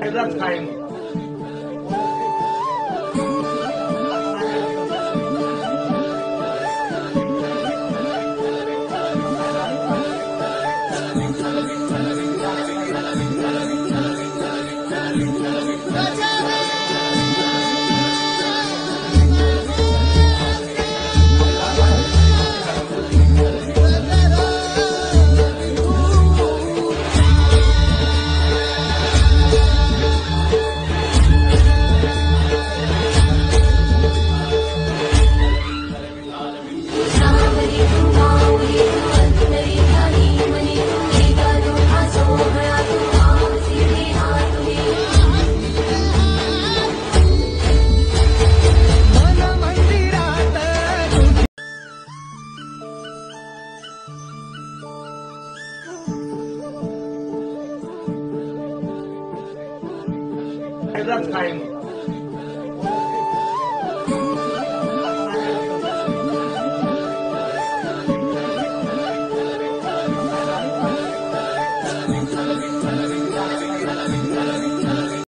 That's kind. That's fine.